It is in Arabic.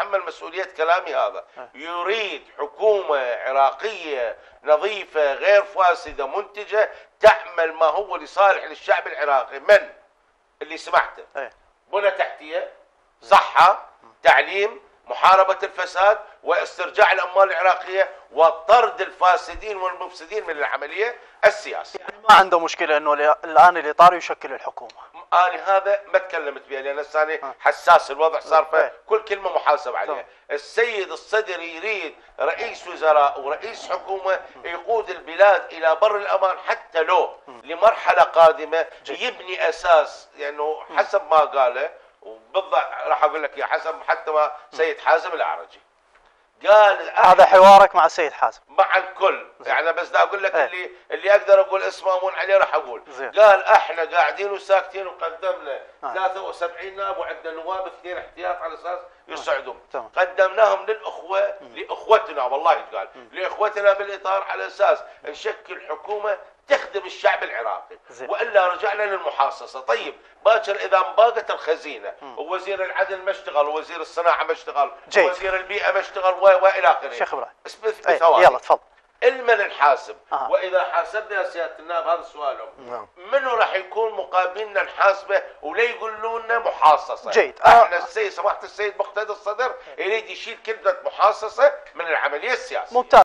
اتحمل مسؤولية كلامي هذا. يريد حكومة عراقية نظيفة غير فاسدة منتجة تعمل ما هو لصالح للشعب العراقي. من؟ اللي سمعته إيه. بنى تحتية صحة تعليم محاربة الفساد واسترجاع الأموال العراقية وطرد الفاسدين والمفسدين من العملية السياسية. يعني ما عنده مشكلة إنه ل- الآن الإطار يشكل الحكومة. أنا هذا ما تكلمت بها لأن هسه أنا حساس الوضع صار. فكل كلمة محاسب عليها. السيد الصدر يريد رئيس وزراء ورئيس حكومة يقود البلاد إلى بر الأمان حتى لو لمرحلة قادمة. يبني أساس لأنه يعني حسب ما قاله وبالضبط راح أقول لك يا حسب حتى ما سيد حازم الأعرجي. قال هذا حوارك مع السيد حازم مع الكل يعني بس دا أقول لك إيه. اللي اللي أقدر أقول اسمه امون عليه راح أقول زين. قال إحنا قاعدين وساكتين وقدمنا آه. 73 نائب وعندنا نواب اثنين احتياط على أساس يصعدون تمام. قدمناهم للأخوة لاخوتنا والله يتقال لأخوتنا بالإطار على أساس نشكل حكومة تخدم الشعب العراقي. وإلا رجعنا للمحاصصة. طيب باكر إذا انباقت الخزينة ووزير العدل ما اشتغل ووزير الصناعة ما اشتغل. ووزير البيئة ما اشتغل وإلى آخره. شيخ ثواني. يلا تفضل. المن نحاسب أها. وإذا حاسبنا يا سيادة النائب هذا سؤالهم نعم. منو راح يكون مقابلنا نحاسبه ولا يقولوا لنا محاصصة جيد. إحنا آه. السيد سماحه السيد مقتدى الصدر يريد يشيل كلمة محاصصة من العملية السياسية ممتاز